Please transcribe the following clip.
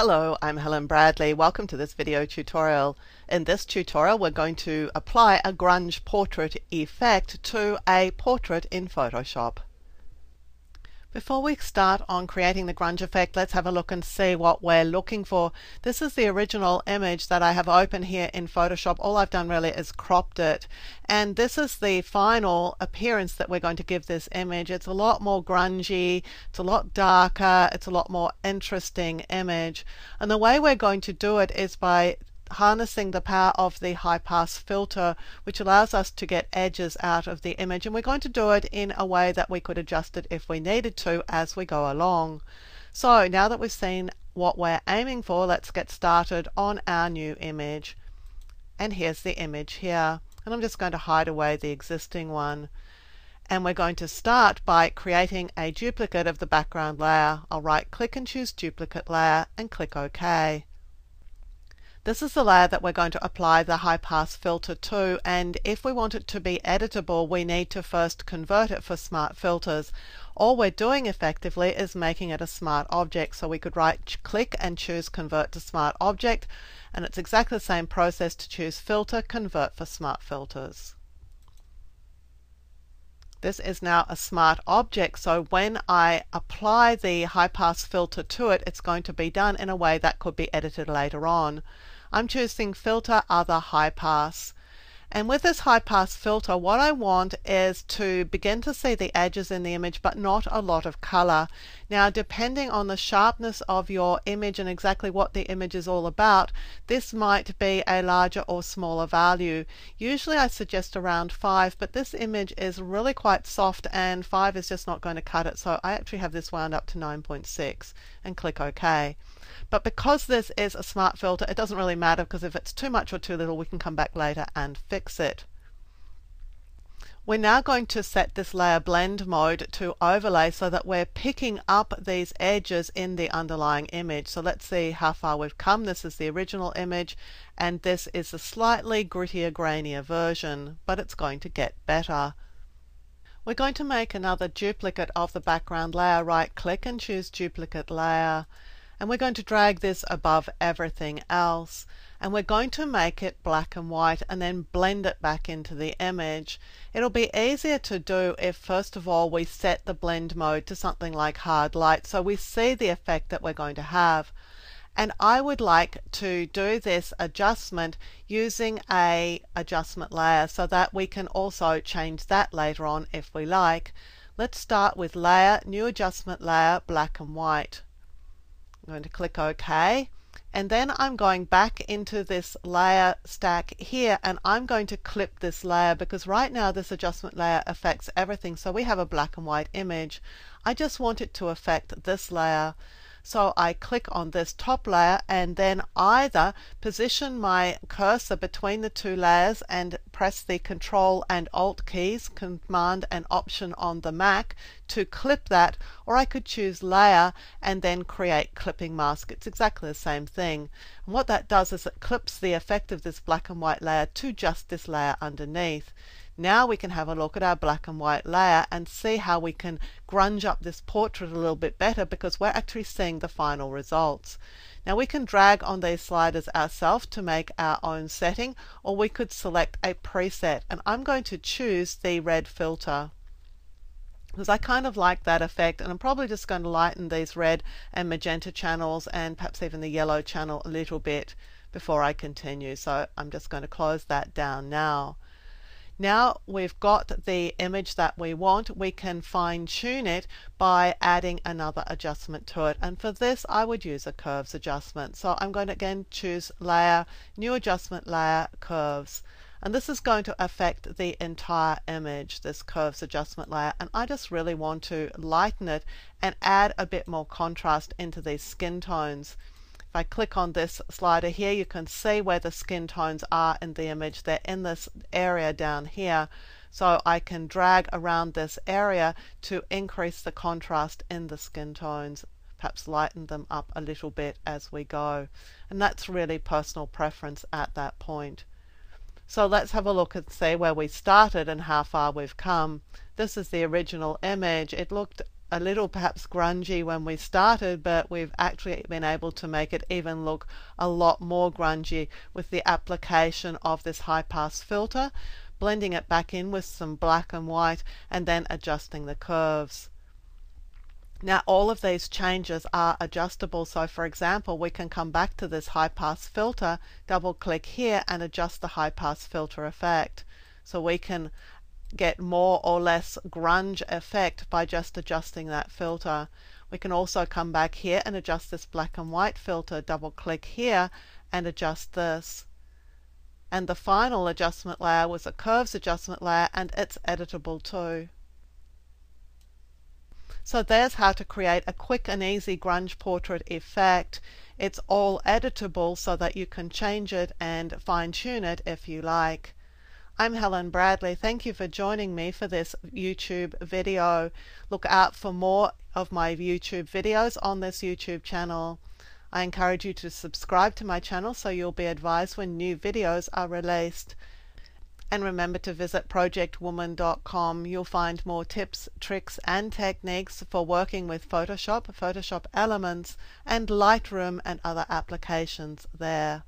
Hello, I'm Helen Bradley. Welcome to this video tutorial. In this tutorial we're going to apply a grunge portrait effect to a portrait in Photoshop. Before we start on creating the grunge effect, let's have a look and see what we're looking for. This is the original image that I have open here in Photoshop. All I've done really is cropped it. And this is the final appearance that we're going to give this image. It's a lot more grungy, it's a lot darker, it's a lot more interesting image. And the way we're going to do it is by harnessing the power of the high pass filter which allows us to get edges out of the image and we're going to do it in a way that we could adjust it if we needed to as we go along. So now that we've seen what we're aiming for let's get started on our new image and here's the image here and I'm just going to hide away the existing one and we're going to start by creating a duplicate of the background layer. I'll right click and choose duplicate layer and click OK. This is the layer that we're going to apply the high pass filter to and if we want it to be editable we need to first convert it for smart filters. All we're doing effectively is making it a smart object so we could right click and choose convert to smart object and it's exactly the same process to choose filter convert for smart filters. This is now a smart object, so when I apply the high pass filter to it, it's going to be done in a way that could be edited later on. I'm choosing filter other high pass. And with this high pass filter, what I want is to begin to see the edges in the image, but not a lot of color. Now, depending on the sharpness of your image and exactly what the image is all about, this might be a larger or smaller value. Usually I suggest around 5, but this image is really quite soft and 5 is just not going to cut it. So I actually have this wound up to 9.6 and click OK. But because this is a smart filter, it doesn't really matter because if it's too much or too little, we can come back later and fix it. We're now going to set this layer blend mode to overlay so that we're picking up these edges in the underlying image. So let's see how far we've come. This is the original image and this is a slightly grittier, grainier version, but it's going to get better. We're going to make another duplicate of the background layer. Right click and choose duplicate layer and we're going to drag this above everything else and we're going to make it black and white and then blend it back into the image. It'll be easier to do if first of all we set the blend mode to something like hard light so we see the effect that we're going to have. And I would like to do this adjustment using a adjustment layer so that we can also change that later on if we like. Let's start with layer, new adjustment layer, black and white. I'm going to click OK. And then I'm going back into this layer stack here and I'm going to clip this layer because right now this adjustment layer affects everything. So we have a black and white image. I just want it to affect this layer. So I click on this top layer and then either position my cursor between the two layers and press the Control and Alt keys, Command and Option on the Mac to clip that, or I could choose Layer and then create clipping mask. It's exactly the same thing. And what that does is it clips the effect of this black and white layer to just this layer underneath. Now we can have a look at our black and white layer and see how we can grunge up this portrait a little bit better because we're actually seeing the final results. Now we can drag on these sliders ourselves to make our own setting or we could select a preset and I'm going to choose the red filter because I kind of like that effect and I'm probably just going to lighten these red and magenta channels and perhaps even the yellow channel a little bit before I continue so I'm just going to close that down now. Now we've got the image that we want, we can fine tune it by adding another adjustment to it. And for this, I would use a curves adjustment. So I'm going to again choose layer, new adjustment layer, curves. And this is going to affect the entire image, this curves adjustment layer. And I just really want to lighten it and add a bit more contrast into these skin tones. If I click on this slider here, you can see where the skin tones are in the image. They're in this area down here. So I can drag around this area to increase the contrast in the skin tones, perhaps lighten them up a little bit as we go. And that's really personal preference at that point. So let's have a look and see where we started and how far we've come. This is the original image. It looked a little perhaps grungy when we started, but we've actually been able to make it even look a lot more grungy with the application of this high pass filter, blending it back in with some black and white, and then adjusting the curves. Now all of these changes are adjustable. So for example, we can come back to this high pass filter, double click here and adjust the high pass filter effect. So we can get more or less grunge effect by just adjusting that filter. We can also come back here and adjust this black and white filter, double click here and adjust this. And the final adjustment layer was a curves adjustment layer and it's editable too. So there's how to create a quick and easy grunge portrait effect. It's all editable so that you can change it and fine tune it if you like. I'm Helen Bradley. Thank you for joining me for this YouTube video. Look out for more of my YouTube videos on this YouTube channel. I encourage you to subscribe to my channel so you'll be advised when new videos are released. And remember to visit projectwoman.com. You'll find more tips, tricks, and techniques for working with Photoshop, Photoshop Elements, and Lightroom and other applications there.